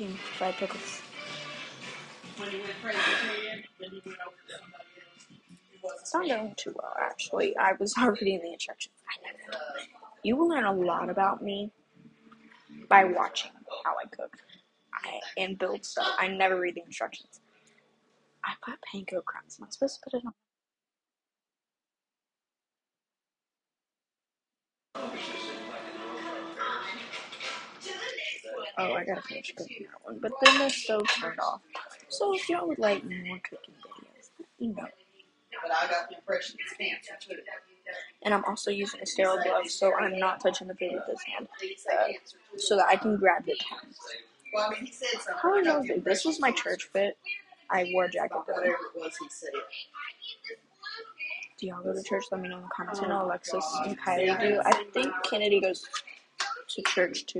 Team fried pickles. It's not going too well, actually. I was reading the instructions. I never. You will learn a lot about me by watching how I cook I, and build stuff. I never read the instructions. I put panko crumbs. Am I supposed to put it on? Oh, I gotta finish cooking that one. But then the stove turned off. So if y'all would like more cooking videos, me know. But I got the impression it's cancer. And I'm also using a sterile glove, so I'm not touching the food with this hand, uh, so that I can grab the tongs. How got y'all day? This was my church fit. I wore a jacket though. Do y'all go to church? Let me know in the comments. I know Alexis and Kylie do. I think Kennedy goes to church too.